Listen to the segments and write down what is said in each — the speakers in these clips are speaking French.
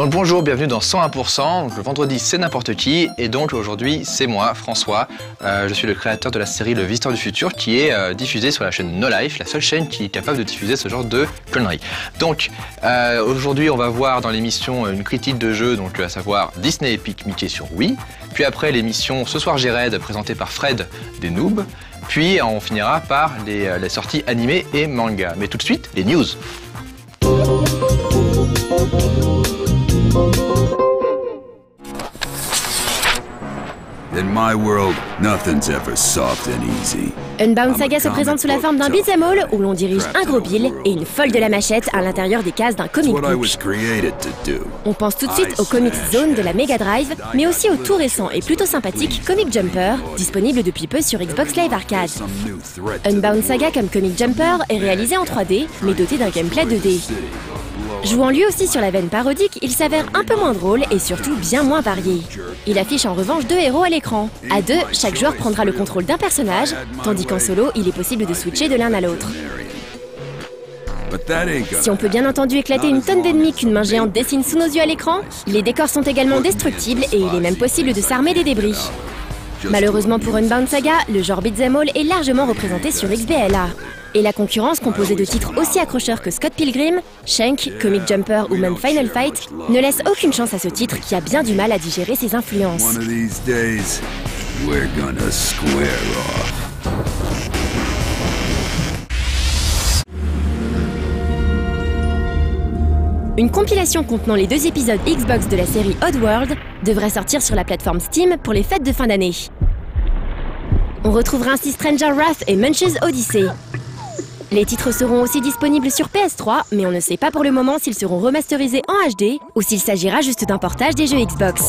Donc bonjour, bienvenue dans 101%. Donc, le vendredi c'est n'importe qui et donc aujourd'hui c'est moi, François. Euh, je suis le créateur de la série Le Visiteur du Futur qui est euh, diffusée sur la chaîne No Life, la seule chaîne qui est capable de diffuser ce genre de conneries. Donc euh, aujourd'hui on va voir dans l'émission une critique de jeu, donc à savoir Disney Epic Mickey sur Wii. Puis après l'émission Ce soir j'ai raid présentée par Fred des Noobs. Puis on finira par les, les sorties animées et manga. Mais tout de suite, les news. In my world, nothing's ever soft and easy. Unbound Saga se présente sous la forme d'un beat'em all où l'on dirige un gros bill et une folle de la machette à l'intérieur des cases d'un comic book. On pense tout de suite au Comic Zone de la Mega Drive, mais aussi au tout récent et plutôt sympathique Comic Jumper, disponible depuis peu sur Xbox Live Arcade. Unbound Saga comme Comic Jumper est réalisé en 3D, mais doté d'un gameplay 2D. Jouant lui aussi sur la veine parodique, il s'avère un peu moins drôle et surtout bien moins varié. Il affiche en revanche deux héros à l'écran. À deux, chaque joueur prendra le contrôle d'un personnage, tandis qu'en solo, il est possible de switcher de l'un à l'autre. Si on peut bien entendu éclater une tonne d'ennemis qu'une main géante dessine sous nos yeux à l'écran, les décors sont également destructibles et il est même possible de s'armer des débris. Malheureusement pour Unbound Saga, le genre beat'em all est largement représenté sur XBLA. Et la concurrence, composée de titres aussi accrocheurs que Scott Pilgrim, Shank, Comic Jumper ou même Final Fight, ne laisse aucune chance à ce titre qui a bien du mal à digérer ses influences. Une compilation contenant les deux épisodes Xbox de la série Oddworld devrait sortir sur la plateforme Steam pour les fêtes de fin d'année. On retrouvera ainsi Stranger Wrath et Munch's Odyssey. Les titres seront aussi disponibles sur PS3, mais on ne sait pas pour le moment s'ils seront remasterisés en HD ou s'il s'agira juste d'un portage des jeux Xbox.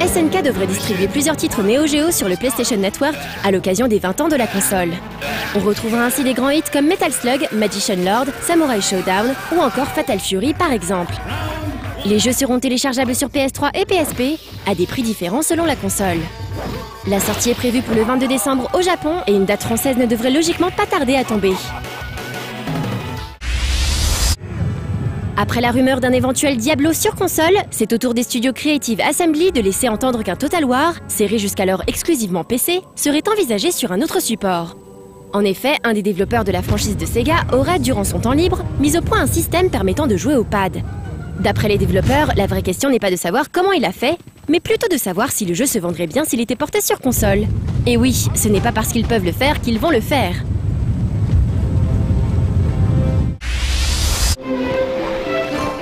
SNK devrait distribuer plusieurs titres Neo Geo sur le PlayStation Network à l'occasion des 20 ans de la console. On retrouvera ainsi des grands hits comme Metal Slug, Magician Lord, Samurai Showdown ou encore Fatal Fury par exemple. Les jeux seront téléchargeables sur PS3 et PSP à des prix différents selon la console. La sortie est prévue pour le 22 décembre au Japon et une date française ne devrait logiquement pas tarder à tomber. Après la rumeur d'un éventuel Diablo sur console, c'est au tour des studios Creative Assembly de laisser entendre qu'un Total War, série jusqu'alors exclusivement PC, serait envisagé sur un autre support. En effet, un des développeurs de la franchise de Sega aurait, durant son temps libre, mis au point un système permettant de jouer au pad. D'après les développeurs, la vraie question n'est pas de savoir comment il a fait, mais plutôt de savoir si le jeu se vendrait bien s'il était porté sur console. Et oui, ce n'est pas parce qu'ils peuvent le faire qu'ils vont le faire.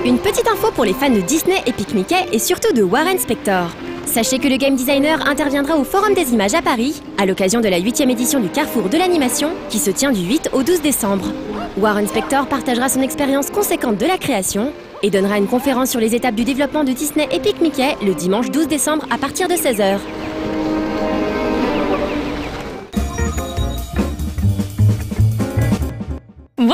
Une petite info pour les fans de Disney Epic Mickey et surtout de Warren Spector. Sachez que le game designer interviendra au Forum des images à Paris à l'occasion de la 8e édition du Carrefour de l'animation qui se tient du 8 au 12 décembre. Warren Spector partagera son expérience conséquente de la création et donnera une conférence sur les étapes du développement de Disney Epic Mickey le dimanche 12 décembre à partir de 16h.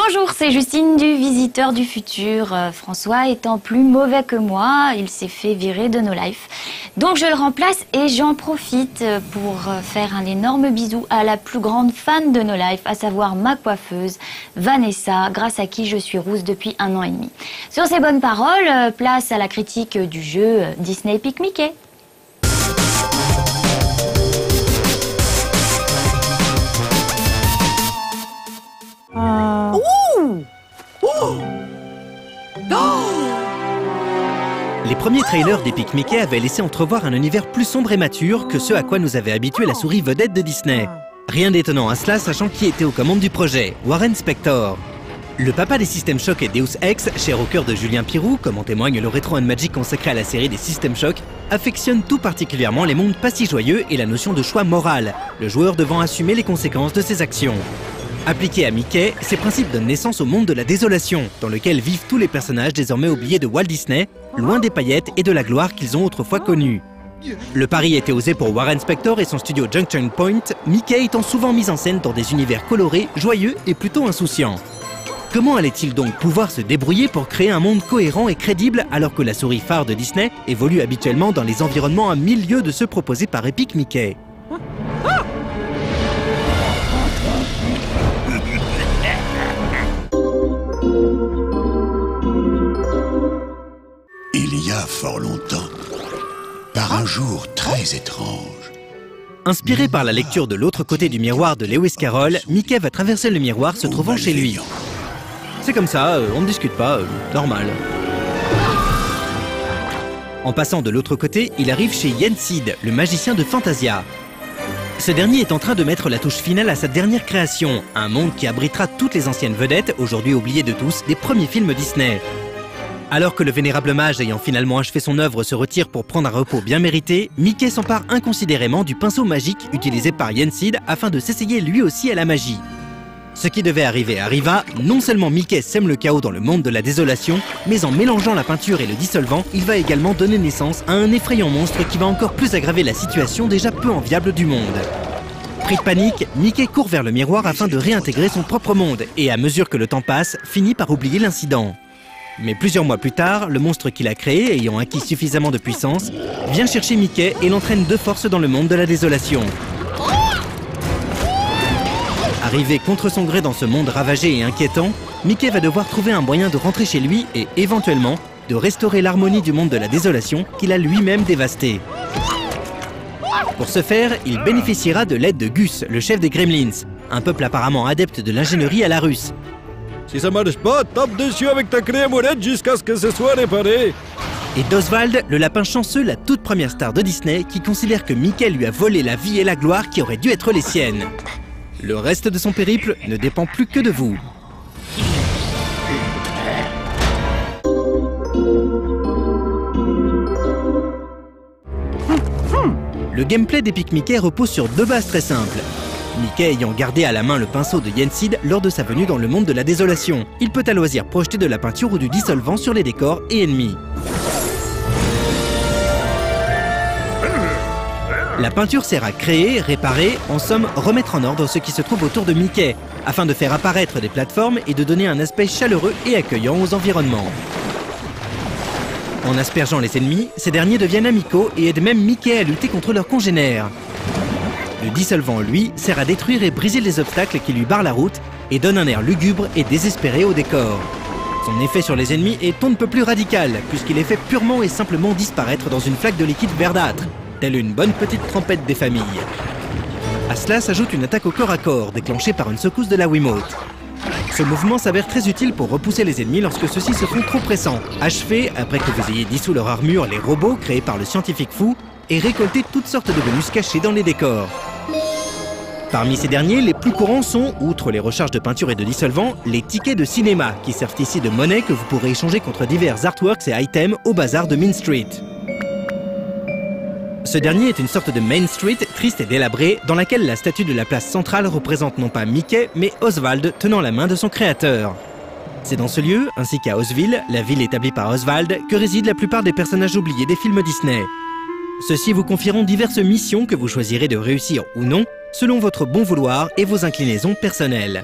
Bonjour, c'est Justine du Visiteur du Futur. Euh, François étant plus mauvais que moi, il s'est fait virer de nos lives. Donc je le remplace et j'en profite euh, pour euh, faire un énorme bisou à la plus grande fan de nos lives, à savoir ma coiffeuse, Vanessa, grâce à qui je suis rousse depuis un an et demi. Sur ces bonnes paroles, place à la critique du jeu Disney Epic Mickey. Les premiers trailers d'Epic Mickey avaient laissé entrevoir un univers plus sombre et mature que ce à quoi nous avait habitué la souris vedette de Disney. Rien d'étonnant à cela, sachant qui était aux commandes du projet, Warren Spector. Le papa des System Shock et Deus Ex, cher au cœur de Julien Pirou, comme en témoigne le Retro and Magic consacré à la série des System Shock, affectionne tout particulièrement les mondes pas si joyeux et la notion de choix moral, le joueur devant assumer les conséquences de ses actions. Appliqué à Mickey, ces principes donnent naissance au monde de la désolation, dans lequel vivent tous les personnages désormais oubliés de Walt Disney, loin des paillettes et de la gloire qu'ils ont autrefois connue. Le pari était osé pour Warren Spector et son studio Junction Point, Mickey étant souvent mis en scène dans des univers colorés, joyeux et plutôt insouciants. Comment allait-il donc pouvoir se débrouiller pour créer un monde cohérent et crédible alors que la souris phare de Disney évolue habituellement dans les environnements à mille lieues de ceux proposés par Epic Mickey? Longtemps, par un jour très étrange, Inspiré par la lecture de l'autre côté du miroir de Lewis Carroll, Mickey va traverser le miroir se trouvant chez lui. C'est comme ça, euh, on ne discute pas, euh, normal. En passant de l'autre côté, il arrive chez Yensid, le magicien de Fantasia. Ce dernier est en train de mettre la touche finale à sa dernière création, un monde qui abritera toutes les anciennes vedettes, aujourd'hui oubliées de tous, des premiers films Disney. Alors que le vénérable mage ayant finalement achevé son œuvre se retire pour prendre un repos bien mérité, Mickey s'empare inconsidérément du pinceau magique utilisé par Yensid afin de s'essayer lui aussi à la magie. Ce qui devait arriver arriva, non seulement Mickey sème le chaos dans le monde de la désolation, mais en mélangeant la peinture et le dissolvant, il va également donner naissance à un effrayant monstre qui va encore plus aggraver la situation déjà peu enviable du monde. Pris de panique, Mickey court vers le miroir afin de réintégrer son propre monde et à mesure que le temps passe, finit par oublier l'incident. Mais plusieurs mois plus tard, le monstre qu'il a créé, ayant acquis suffisamment de puissance, vient chercher Mickey et l'entraîne de force dans le monde de la désolation. Arrivé contre son gré dans ce monde ravagé et inquiétant, Mickey va devoir trouver un moyen de rentrer chez lui et, éventuellement, de restaurer l'harmonie du monde de la désolation qu'il a lui-même dévasté. Pour ce faire, il bénéficiera de l'aide de Gus, le chef des Gremlins, un peuple apparemment adepte de l'ingénierie à la russe. Si ça marche pas, tape dessus avec ta clé molette jusqu'à ce que ce soit réparé. Et d'Oswald, le lapin chanceux, la toute première star de Disney, qui considère que Mickey lui a volé la vie et la gloire qui auraient dû être les siennes. Le reste de son périple ne dépend plus que de vous. Le gameplay d'Epic Mickey repose sur deux bases très simples. Mickey ayant gardé à la main le pinceau de Yensid lors de sa venue dans le monde de la désolation. Il peut à loisir projeter de la peinture ou du dissolvant sur les décors et ennemis. La peinture sert à créer, réparer, en somme remettre en ordre ce qui se trouve autour de Mickey, afin de faire apparaître des plateformes et de donner un aspect chaleureux et accueillant aux environnements. En aspergeant les ennemis, ces derniers deviennent amicaux et aident même Mickey à lutter contre leurs congénères. Le dissolvant, lui, sert à détruire et briser les obstacles qui lui barrent la route et donne un air lugubre et désespéré au décor. Son effet sur les ennemis est on ne peut plus radical, puisqu'il est fait purement et simplement disparaître dans une flaque de liquide verdâtre, telle une bonne petite trompette des familles. À cela s'ajoute une attaque au corps à corps, déclenchée par une secousse de la Wiimote. Ce mouvement s'avère très utile pour repousser les ennemis lorsque ceux-ci se font trop pressants, achever, après que vous ayez dissous leur armure, les robots créés par le scientifique fou, et récolter toutes sortes de bonus cachés dans les décors. Parmi ces derniers, les plus courants sont, outre les recharges de peinture et de dissolvant, les tickets de cinéma, qui servent ici de monnaie que vous pourrez échanger contre divers artworks et items au bazar de Main Street. Ce dernier est une sorte de Main Street triste et délabrée, dans laquelle la statue de la place centrale représente non pas Mickey, mais Oswald tenant la main de son créateur. C'est dans ce lieu, ainsi qu'à Osville, la ville établie par Oswald, que résident la plupart des personnages oubliés des films Disney. Ceux-ci vous confieront diverses missions que vous choisirez de réussir ou non, selon votre bon vouloir et vos inclinaisons personnelles.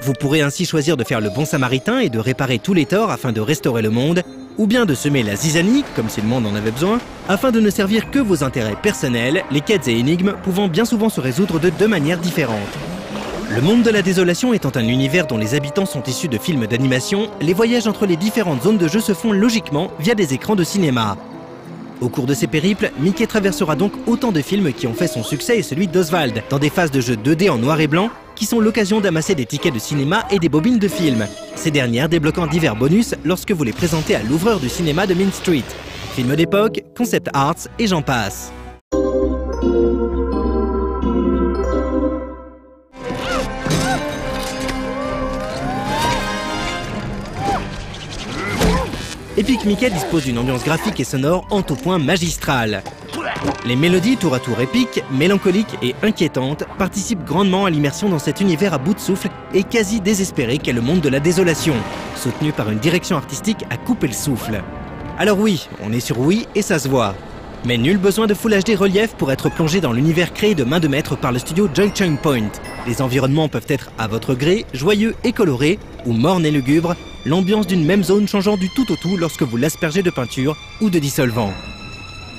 Vous pourrez ainsi choisir de faire le bon samaritain et de réparer tous les torts afin de restaurer le monde, ou bien de semer la zizanie, comme si le monde en avait besoin, afin de ne servir que vos intérêts personnels, les quêtes et énigmes pouvant bien souvent se résoudre de deux manières différentes. Le monde de la désolation étant un univers dont les habitants sont issus de films d'animation, les voyages entre les différentes zones de jeu se font logiquement via des écrans de cinéma. Au cours de ces périples, Mickey traversera donc autant de films qui ont fait son succès et celui d'Oswald, dans des phases de jeu 2D en noir et blanc, qui sont l'occasion d'amasser des tickets de cinéma et des bobines de films. Ces dernières débloquant divers bonus lorsque vous les présentez à l'ouvreur du cinéma de Main Street. Films d'époque, concept arts et j'en passe. Epic Mickey dispose d'une ambiance graphique et sonore en tout point magistrale. Les mélodies tour à tour épiques, mélancoliques et inquiétantes participent grandement à l'immersion dans cet univers à bout de souffle et quasi désespéré qu'est le monde de la désolation, soutenu par une direction artistique à couper le souffle. Alors oui, on est sur Wii et ça se voit. Mais nul besoin de Full HD relief pour être plongé dans l'univers créé de main de maître par le studio Joy Chung Point. Les environnements peuvent être à votre gré, joyeux et colorés, ou mornes et lugubres, l'ambiance d'une même zone changeant du tout au tout lorsque vous l'aspergez de peinture ou de dissolvant.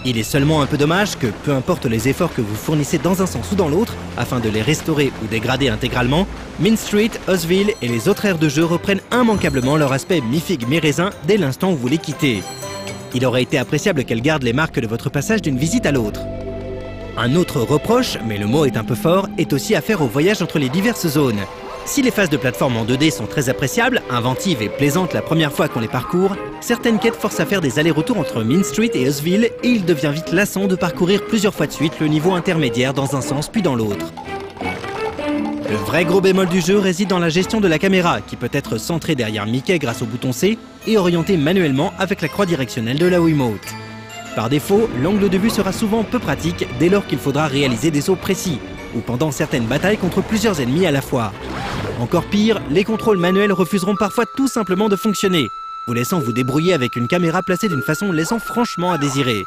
Il est seulement un peu dommage que, peu importe les efforts que vous fournissez dans un sens ou dans l'autre, afin de les restaurer ou dégrader intégralement, Main Street, Osville et les autres aires de jeu reprennent immanquablement leur aspect mi-figue mi-raisin dès l'instant où vous les quittez. Il aurait été appréciable qu'elles gardent les marques de votre passage d'une visite à l'autre. Un autre reproche, mais le mot est un peu fort, est aussi à faire au voyage entre les diverses zones. Si les phases de plateforme en 2D sont très appréciables, inventives et plaisantes la première fois qu'on les parcourt, certaines quêtes forcent à faire des allers-retours entre Main Street et Osville et il devient vite lassant de parcourir plusieurs fois de suite le niveau intermédiaire dans un sens puis dans l'autre. Le vrai gros bémol du jeu réside dans la gestion de la caméra, qui peut être centrée derrière Mickey grâce au bouton C et orientée manuellement avec la croix directionnelle de la Wiimote. Par défaut, l'angle de vue sera souvent peu pratique dès lors qu'il faudra réaliser des sauts précis, ou pendant certaines batailles contre plusieurs ennemis à la fois. Encore pire, les contrôles manuels refuseront parfois tout simplement de fonctionner, vous laissant vous débrouiller avec une caméra placée d'une façon laissant franchement à désirer.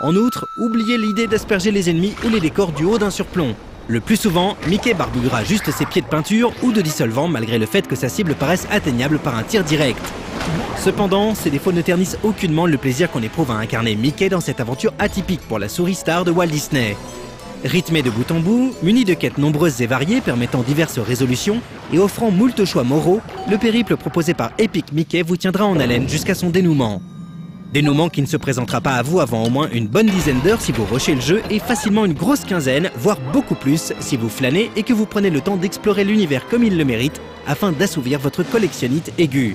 En outre, oubliez l'idée d'asperger les ennemis ou les décors du haut d'un surplomb. Le plus souvent, Mickey barbouillera juste ses pieds de peinture ou de dissolvant malgré le fait que sa cible paraisse atteignable par un tir direct. Cependant, ces défauts ne ternissent aucunement le plaisir qu'on éprouve à incarner Mickey dans cette aventure atypique pour la souris star de Walt Disney. Rythmé de bout en bout, muni de quêtes nombreuses et variées permettant diverses résolutions et offrant moult choix moraux, le périple proposé par Epic Mickey vous tiendra en haleine jusqu'à son dénouement. Dénouement qui ne se présentera pas à vous avant au moins une bonne dizaine d'heures si vous rushez le jeu et facilement une grosse quinzaine, voire beaucoup plus si vous flânez et que vous prenez le temps d'explorer l'univers comme il le mérite afin d'assouvir votre collectionnite aiguë.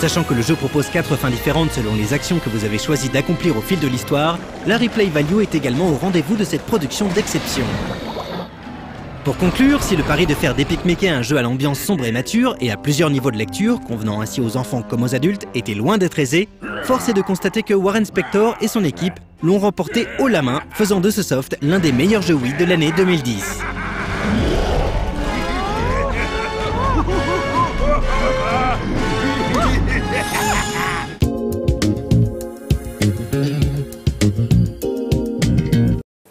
Sachant que le jeu propose 4 fins différentes selon les actions que vous avez choisi d'accomplir au fil de l'histoire, la replay value est également au rendez-vous de cette production d'exception. Pour conclure, si le pari de faire d'Epic Mickey un jeu à l'ambiance sombre et mature et à plusieurs niveaux de lecture, convenant ainsi aux enfants comme aux adultes, était loin d'être aisé, force est de constater que Warren Spector et son équipe l'ont remporté haut la main, faisant de ce soft l'un des meilleurs jeux Wii de l'année 2010.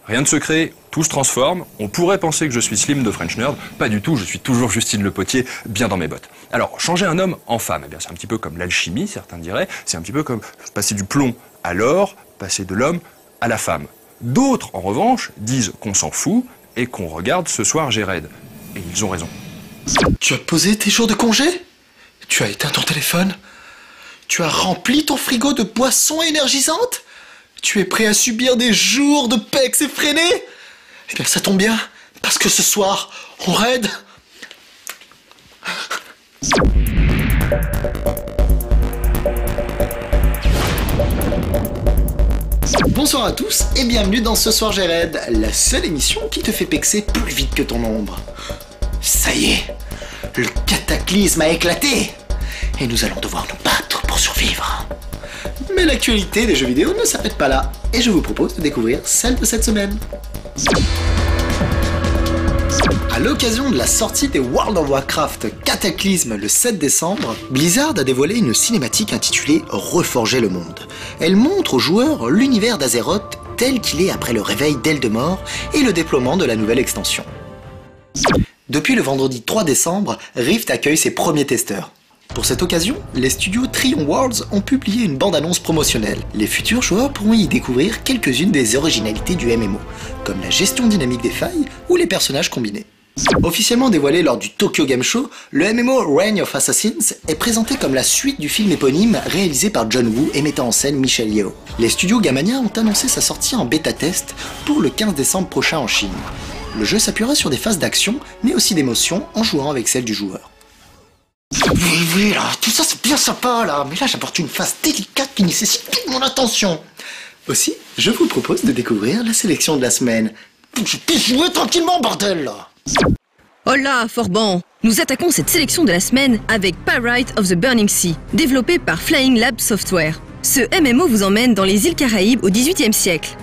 Rien de secret, se transforme. On pourrait penser que je suis Slim de French Nerd. Pas du tout, je suis toujours Justine Le Potier, bien dans mes bottes. Alors, changer un homme en femme, eh bien, c'est un petit peu comme l'alchimie, certains diraient. C'est un petit peu comme passer du plomb à l'or, passer de l'homme à la femme. D'autres, en revanche, disent qu'on s'en fout et qu'on regarde ce soir Géred. Et ils ont raison. Tu as posé tes jours de congé? Tu as éteint ton téléphone? Tu as rempli ton frigo de boissons énergisantes? Tu es prêt à subir des jours de pecs effrénés? Eh bien, ça tombe bien, parce que ce soir, on raid. Bonsoir à tous et bienvenue dans Ce Soir j'ai raid, la seule émission qui te fait pexer plus vite que ton ombre. Ça y est, le cataclysme a éclaté et nous allons devoir nous battre survivre. Mais l'actualité des jeux vidéo ne s'arrête pas là et je vous propose de découvrir celle de cette semaine. À l'occasion de la sortie des World of Warcraft Cataclysme le 7 décembre, Blizzard a dévoilé une cinématique intitulée Reforger le monde. Elle montre aux joueurs l'univers d'Azeroth tel qu'il est après le réveil d'Eldemort et le déploiement de la nouvelle extension. Depuis le vendredi 3 décembre, Rift accueille ses premiers testeurs. Pour cette occasion, les studios Trion Worlds ont publié une bande-annonce promotionnelle. Les futurs joueurs pourront y découvrir quelques-unes des originalités du MMO, comme la gestion dynamique des failles ou les personnages combinés. Officiellement dévoilé lors du Tokyo Game Show, le MMO Reign of Assassins est présenté comme la suite du film éponyme réalisé par John Woo et mettant en scène Michel Yeo. Les studios Gamania ont annoncé sa sortie en bêta-test pour le 15 décembre prochain en Chine. Le jeu s'appuiera sur des phases d'action, mais aussi d'émotion en jouant avec celle du joueur. Oui, oui, là, tout ça c'est bien sympa, là, mais là j'apporte une phase délicate qui nécessite toute mon attention. Aussi, je vous propose de découvrir la sélection de la semaine. Je peux jouer tranquillement, bordel, là Hola, Forban Nous attaquons cette sélection de la semaine avec Pyrite of the Burning Sea, développé par Flying Lab Software. Ce MMO vous emmène dans les îles Caraïbes au XVIIIe siècle.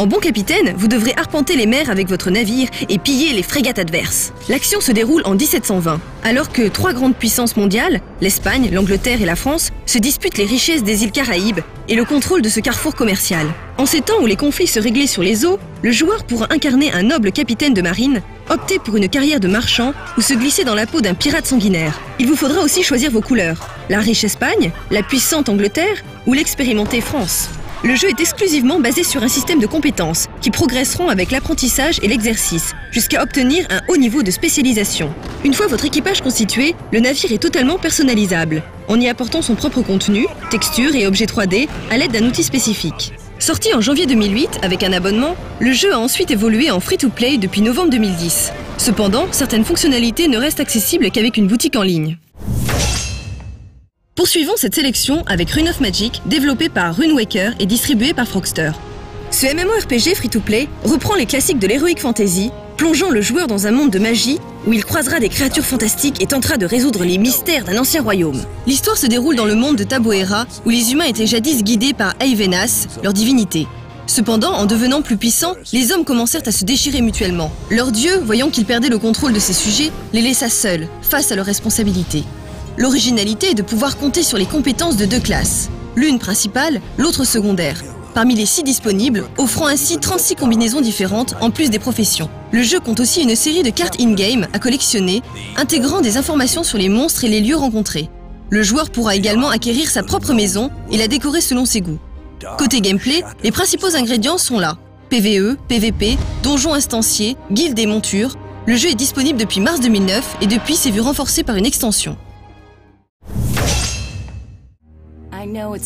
En bon capitaine, vous devrez arpenter les mers avec votre navire et piller les frégates adverses. L'action se déroule en 1720, alors que trois grandes puissances mondiales, l'Espagne, l'Angleterre et la France, se disputent les richesses des îles Caraïbes et le contrôle de ce carrefour commercial. En ces temps où les conflits se réglaient sur les eaux, le joueur pourra incarner un noble capitaine de marine, opter pour une carrière de marchand ou se glisser dans la peau d'un pirate sanguinaire. Il vous faudra aussi choisir vos couleurs, la riche Espagne, la puissante Angleterre ou l'expérimentée France. Le jeu est exclusivement basé sur un système de compétences qui progresseront avec l'apprentissage et l'exercice, jusqu'à obtenir un haut niveau de spécialisation. Une fois votre équipage constitué, le navire est totalement personnalisable, en y apportant son propre contenu, texture et objets 3D à l'aide d'un outil spécifique. Sorti en janvier 2008 avec un abonnement, le jeu a ensuite évolué en free-to-play depuis novembre 2010. Cependant, certaines fonctionnalités ne restent accessibles qu'avec une boutique en ligne. Poursuivons cette sélection avec Rune of Magic, développé par Runewaker et distribué par Frogster. Ce MMORPG free-to-play reprend les classiques de l'heroic fantasy, plongeant le joueur dans un monde de magie où il croisera des créatures fantastiques et tentera de résoudre les mystères d'un ancien royaume. L'histoire se déroule dans le monde de Taboera, où les humains étaient jadis guidés par Aivenas, leur divinité. Cependant, en devenant plus puissants, les hommes commencèrent à se déchirer mutuellement. Leur dieu, voyant qu'ils perdaient le contrôle de ses sujets, les laissa seuls, face à leurs responsabilités. L'originalité est de pouvoir compter sur les compétences de deux classes, l'une principale, l'autre secondaire, parmi les six disponibles, offrant ainsi 36 combinaisons différentes en plus des professions. Le jeu compte aussi une série de cartes in-game à collectionner, intégrant des informations sur les monstres et les lieux rencontrés. Le joueur pourra également acquérir sa propre maison et la décorer selon ses goûts. Côté gameplay, les principaux ingrédients sont là. PVE, PVP, donjons instanciés, guildes et montures. Le jeu est disponible depuis mars 2009 et depuis s'est vu renforcé par une extension.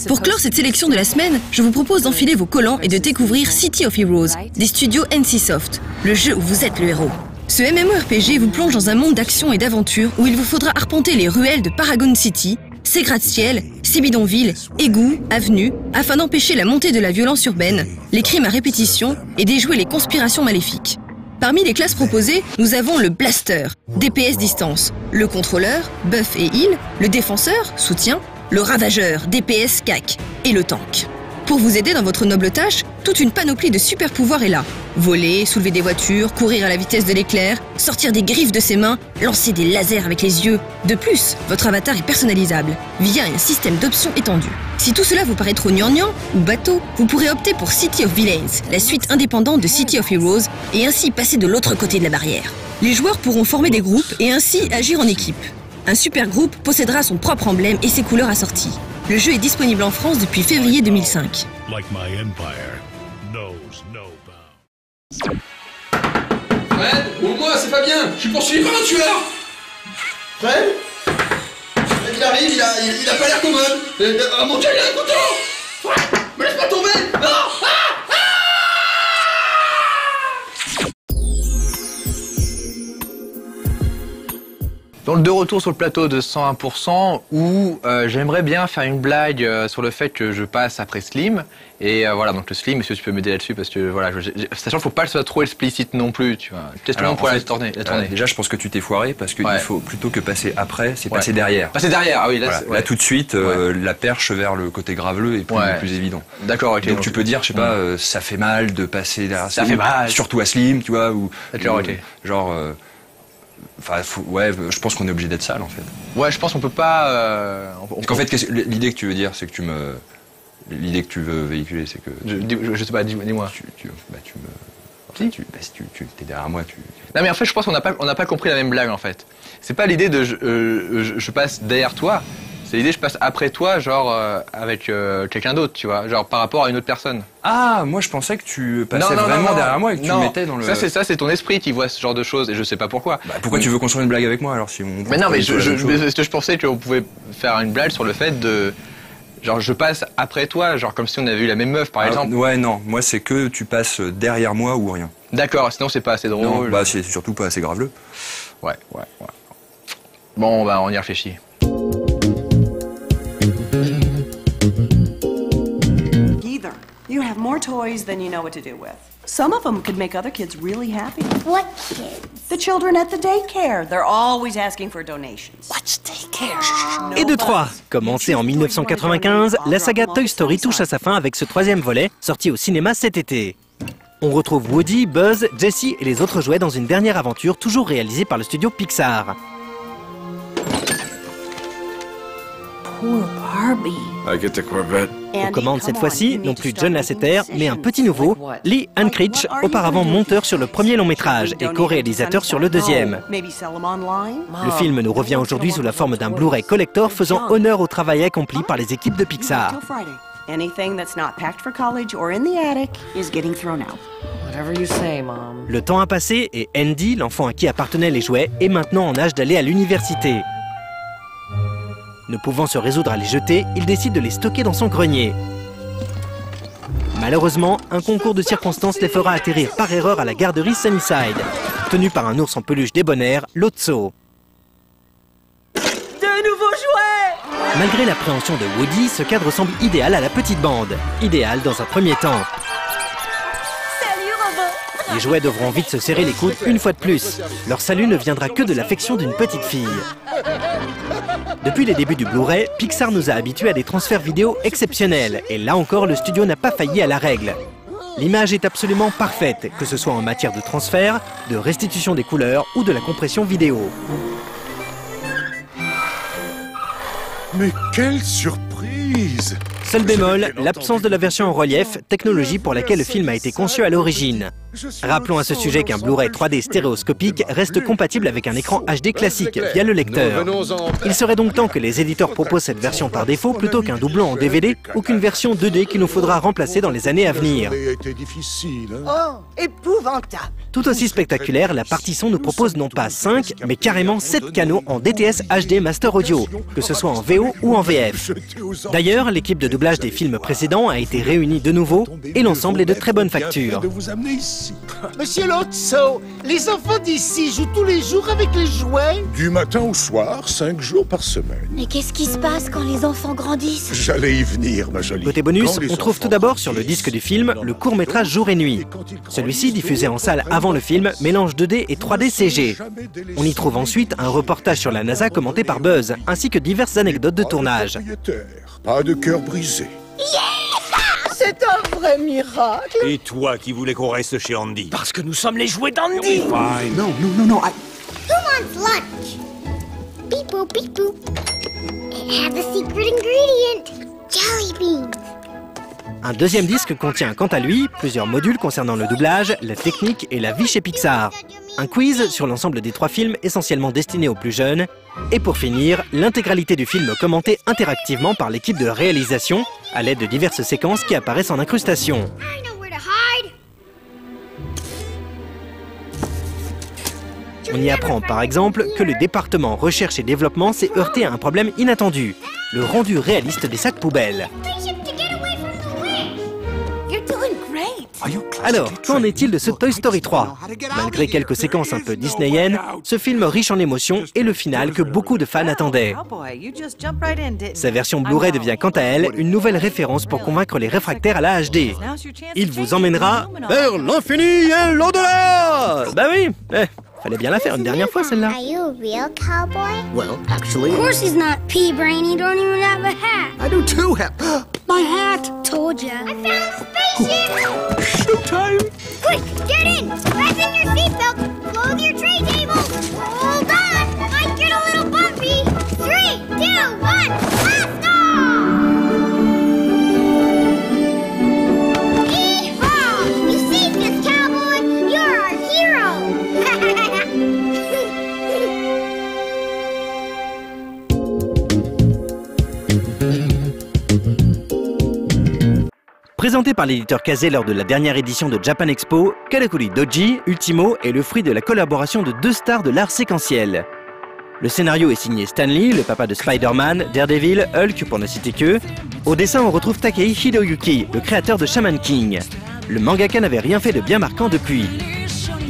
Pour clore cette sélection de la semaine, je vous propose d'enfiler vos collants et de découvrir City of Heroes, des studios NCSoft, le jeu où vous êtes le héros. Ce MMORPG vous plonge dans un monde d'action et d'aventure où il vous faudra arpenter les ruelles de Paragon City, ses gratte-ciel, ses bidonvilles, égouts, avenues, afin d'empêcher la montée de la violence urbaine, les crimes à répétition et déjouer les conspirations maléfiques. Parmi les classes proposées, nous avons le Blaster, DPS distance, le Contrôleur, Buff et Heal, le Défenseur, soutien, le Ravageur, DPS CAC et le Tank. Pour vous aider dans votre noble tâche, toute une panoplie de super pouvoirs est là. Voler, soulever des voitures, courir à la vitesse de l'éclair, sortir des griffes de ses mains, lancer des lasers avec les yeux. De plus, votre avatar est personnalisable via un système d'options étendu. Si tout cela vous paraît trop gnangnan ou bateau, vous pourrez opter pour City of Villains, la suite indépendante de City of Heroes, et ainsi passer de l'autre côté de la barrière. Les joueurs pourront former des groupes et ainsi agir en équipe. Un super groupe possédera son propre emblème et ses couleurs assorties. Le jeu est disponible en France depuis février 2005. Like my empire knows no bounds. Fred Ou moi, c'est pas bien Je suis poursuivi par un tueur Fred? Fred, il arrive, il a, il, il a pas l'air commode euh, euh, Oh mon dieu, il a un couteau de retour sur le plateau de 101% où euh, j'aimerais bien faire une blague euh, sur le fait que je passe après Slim et euh, voilà donc le Slim est-ce que tu peux m'aider là-dessus parce que voilà je, sachant qu'il faut pas que ce soit trop explicite non plus tu vois peut-être Alors, pour la tournée, la tournée. déjà, je pense que tu t'es foiré parce qu'il Ouais. faut plutôt que passer après, c'est Ouais. passer derrière. Passer derrière ah oui là, Voilà. Là, tout de suite, la perche vers le côté graveleux est plus, Ouais. plus évident. d'accord ok Donc tu peux dire, je sais pas, euh, ça fait mal de passer derrière Ça Slim, fait mal. surtout à Slim, tu vois, ou D'accord, ok. genre, enfin, faut- ouais, je pense qu'on est obligé d'être sale en fait. ouais je pense qu'on peut pas euh, on- Parce qu'en fait, l'idée que tu veux dire, c'est que tu me, l'idée que tu veux véhiculer, c'est que je, je- je sais pas dis- dis-moi tu, tu, bah, tu me, enfin, tu, bah, si tu, tu es derrière moi, tu. Non mais en fait je pense qu'on n'a pas on pas compris la même blague en fait. C'est pas l'idée de je, euh, je, je passe derrière toi, c'est l'idée je passe après toi genre euh, avec euh, quelqu'un d'autre tu vois, genre par rapport à une autre personne. Ah, moi je pensais que tu passais Non, non, non, vraiment non. derrière moi et que tu me mettais dans le. Ça c'est ça c'est ton esprit qui voit ce genre de choses et je sais pas pourquoi. Bah, pourquoi tu veux construire une blague avec moi alors si on. Mais non mais je, je, je, je pensais qu'on pouvait faire une blague sur le fait de genre je passe après toi genre comme si on avait eu la même meuf par Ah, exemple. Ouais, non, moi c'est que tu passes derrière moi ou rien. D'accord sinon c'est pas assez drôle. Non, bah c'est surtout pas assez graveleux. Ouais ouais ouais. Bon bah on y réfléchit. More toys than you know what to do with. Some of them could make other kids really happy. What kids? The children at the daycare. They're always asking for donations. What's daycare? Et de 3 Commencé en 1995, la saga Toy Story touche à sa fin avec ce troisième volet, sorti au cinéma cet été. On retrouve Woody, Buzz, Jessie et les autres jouets dans une dernière aventure toujours réalisée par le studio Pixar. Poor Barbie. I get the Corvette. Aux commandes cette fois-ci, non plus John Lasseter, mais un petit nouveau, Lee Unkrich, auparavant monteur sur le premier long métrage et co-réalisateur sur le deuxième. Le film nous revient aujourd'hui sous la forme d'un Blu-ray collector faisant honneur au travail accompli par les équipes de Pixar. Till Friday. Anything that's not packed for college or in the attic is getting thrown out. Whatever you say, Mom. Le temps a passé et Andy, l'enfant à qui appartenaient les jouets, est maintenant en âge d'aller à l'université. Ne pouvant se résoudre à les jeter, il décide de les stocker dans son grenier. Malheureusement, un concours de circonstances les fera atterrir par erreur à la garderie Sunnyside, tenu par un ours en peluche débonnaire, Lotso. De nouveaux jouets Malgré l'appréhension de Woody, ce cadre semble idéal à la petite bande. Idéal dans un premier temps. Les jouets devront vite se serrer les coudes une fois de plus. Leur salut ne viendra que de l'affection d'une petite fille. Depuis les débuts du Blu-ray, Pixar nous a habitués à des transferts vidéo exceptionnels, et là encore le studio n'a pas failli à la règle. L'image est absolument parfaite, que ce soit en matière de transfert, de restitution des couleurs ou de la compression vidéo. Mais quelle surprise Seul bémol, l'absence de la version en relief, technologie pour laquelle le film a été conçu à l'origine. Rappelons à ce sujet qu'un Blu-ray 3D stéréoscopique reste compatible avec un écran HD classique via le lecteur. Il serait donc temps que les éditeurs proposent cette version par défaut plutôt qu'un doublon en DVD ou qu'une version 2D qu'il nous faudra remplacer dans les années à venir. hein. Oh, épouvantable Tout aussi spectaculaire, la partie son nous propose non pas 5, mais carrément 7 canaux en DTS HD Master Audio, que ce soit en VO ou en VF. D'ailleurs, l'équipe de doublage des films précédents a été réunie de nouveau et l'ensemble est de très bonne facture. Monsieur Lotso, les enfants d'ici jouent tous les jours avec les jouets? Du matin au soir, cinq jours par semaine. Mais qu'est-ce qui se passe quand les enfants grandissent? J'allais y venir, ma jolie. Côté bonus, on trouve tout d'abord sur le disque du film le court métrage Jour et Nuit. Celui-ci, diffusé en salle avant le film, mélange 2D et 3D CG. On y trouve ensuite un reportage sur la NASA commenté par Buzz, ainsi que diverses anecdotes de tournage. Pas de cœur brisé. C'est un vrai miracle Et toi qui voulais qu'on reste chez Andy Parce que nous sommes les jouets d'Andy Non, non, non, non. I- Who wants lunch? Beep boop, beep boop. It a secret ingredient. Jelly beans. Un deuxième disque contient quant à lui plusieurs modules concernant le doublage, la technique et la vie chez Pixar. Un quiz sur l'ensemble des trois films essentiellement destinés aux plus jeunes. Et pour finir, l'intégralité du film commenté interactivement par l'équipe de réalisation à l'aide de diverses séquences qui apparaissent en incrustation. On y apprend par exemple que le département recherche et développement s'est heurté à un problème inattendu, le rendu réaliste des sacs poubelles. Alors, qu'en est-il de ce Toy Story 3 Malgré quelques séquences un peu disneyennes, ce film riche en émotions est le final que beaucoup de fans attendaient. Oh Sa version Blu-ray devient quant à elle une nouvelle référence pour convaincre les réfractaires à la HD. Il vous emmènera vers l'infini et l'au-delà Bah oui eh, Fallait bien la faire une dernière fois celle-là. Are you a real cowboy? Well, actually. Of course he's not pea brain. You don't even have a hat. I do too have. My hat! Told ya. I found a spaceship. Showtime! Quick, get in. Fasten your seatbelt. Close your tray table. Hold on. Might get a little bumpy. Three, two, one. Blast off! Présenté par l'éditeur Kazé lors de la dernière édition de Japan Expo, Karakuri Doji, Ultimo est le fruit de la collaboration de deux stars de l'art séquentiel. Le scénario est signé Stan Lee, le papa de Spider-Man, Daredevil, Hulk pour ne citer que. Au dessin, on retrouve Takei Hiroyuki, le créateur de Shaman King. Le mangaka n'avait rien fait de bien marquant depuis.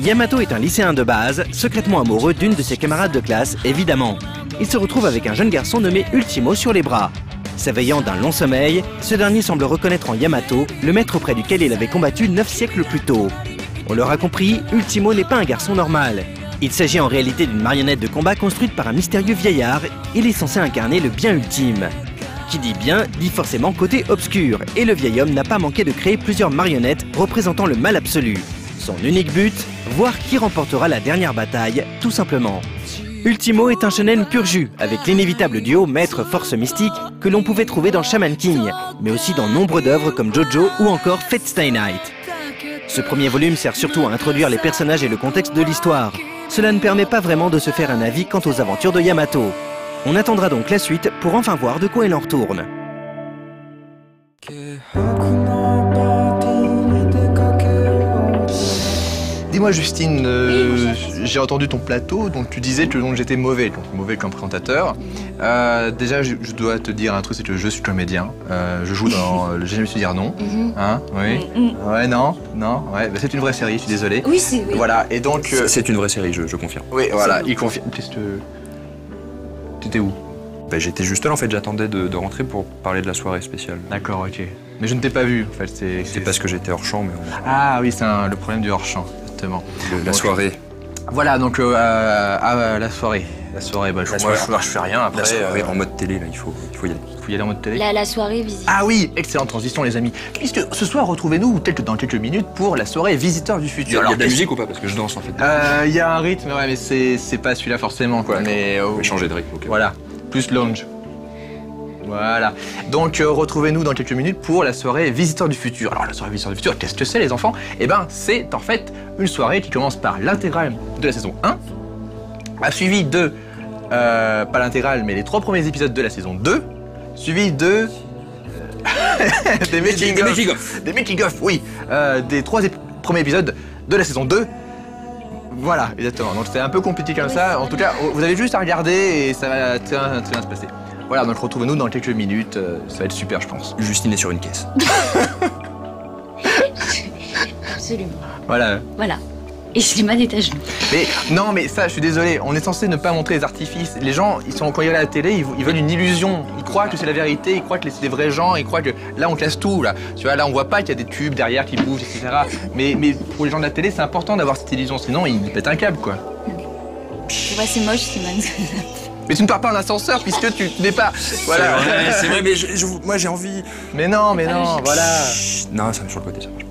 Yamato est un lycéen de base, secrètement amoureux d'une de ses camarades de classe, évidemment. Il se retrouve avec un jeune garçon nommé Ultimo sur les bras. S'éveillant d'un long sommeil, ce dernier semble reconnaître en Yamato le maître auprès duquel il avait combattu neuf siècles plus tôt. On l'aura compris, Ultimo n'est pas un garçon normal. Il s'agit en réalité d'une marionnette de combat construite par un mystérieux vieillard. Il est censé incarner le bien ultime. Qui dit bien, dit forcément côté obscur, et le vieil homme n'a pas manqué de créer plusieurs marionnettes représentant le mal absolu. Son unique but Voir qui remportera la dernière bataille, tout simplement. Ultimo est un shonen pur jus, avec l'inévitable duo maître-force mystique que l'on pouvait trouver dans Shaman King, mais aussi dans nombre d'œuvres comme Jojo ou encore Fate Stay Night. Ce premier volume sert surtout à introduire les personnages et le contexte de l'histoire. Cela ne permet pas vraiment de se faire un avis quant aux aventures de Yamato. On attendra donc la suite pour enfin voir de quoi il en retourne. Dis-moi Justine, euh, j'ai entendu ton plateau, donc tu disais que donc j'étais mauvais, donc mauvais comme présentateur. Euh, déjà, je, je dois te dire un truc, c'est que je suis comédien. Euh, je joue dans le J'ai jamais su dire non. Mhm. Hein Oui. Mhm. Ouais, non, non. Ouais, bah, c'est une vraie série, je suis désolé. Oui, c'est- oui. Voilà, et donc. euh, C'est- une vraie série, je, je confirme. Oui, voilà, il confirme. Qu'est-ce que. T'étais où? Bah, J'étais juste là, en fait, j'attendais de, de rentrer pour parler de la soirée spéciale. D'accord, ok. Mais je ne t'ai pas vu, en fait. C'est C'est parce que j'étais hors champ, mais on- Ah oui, c'est un- le problème du hors-champ, exactement. le- la Donc, soirée. Voilà, donc euh, euh, ah, la soirée. La soirée, bah, je, La moi, je, je fais rien après. La soirée euh, en mode télé, là, il faut, il faut y aller. faut y aller en mode télé. La, la soirée visite. Ah oui, excellente transition les amis. Puisque ce soir, retrouvez-nous tel que dans quelques minutes pour la soirée Visiteurs du Il y a, futur. il y a de la musique ou pas? Parce que je danse en fait. Euh, Il y a un rythme, ouais, mais c'est c'est pas celui-là forcément, quoi. Mais euh, vais changer de rythme, ok. voilà, plus lounge. Voilà. Donc euh, retrouvez-nous dans quelques minutes pour la soirée Visiteurs du futur. Alors la soirée Visiteurs du futur, qu'est-ce que c'est les enfants? Eh ben, c'est en fait une soirée qui commence par l'intégrale de la saison 1, a suivi de euh, pas l'intégrale, mais les trois premiers épisodes de la saison 2, suivi de euh, des making des of, making-of. des making of, oui, euh, des trois ép- premiers épisodes de la saison 2. Voilà, exactement. Donc c'est un peu compliqué comme ça. En tout cas, vous avez juste à regarder et ça va très bien se passer. Voilà, donc retrouvez-nous dans quelques minutes. euh, Ça va être super, je pense. Justine est sur une caisse. Absolument. Voilà. Voilà. Et Slimane est à genoux. Mais non, mais ça, je suis désolé. On est censé ne pas montrer les artifices. Les gens, ils sont quand ils regardent la télé, ils, ils veulent une illusion. Ils croient que c'est la vérité. Ils croient que c'est des vrais gens. Ils croient que là, on casse tout. Là, tu vois, là, on voit pas qu'il y a des tubes derrière qui bougent, etc. Mais, mais pour les gens de la télé, c'est important d'avoir cette illusion. Sinon, ils pètent un câble, quoi. Tu vois, c'est moche, Slimane. Mais tu ne pars pas en ascenseur puisque tu n'es pas. Voilà. C'est vrai, c'est vrai, mais je- je- moi j'ai envie. Mais non, mais non, voilà. Non, ça me sur le côté, ça marche.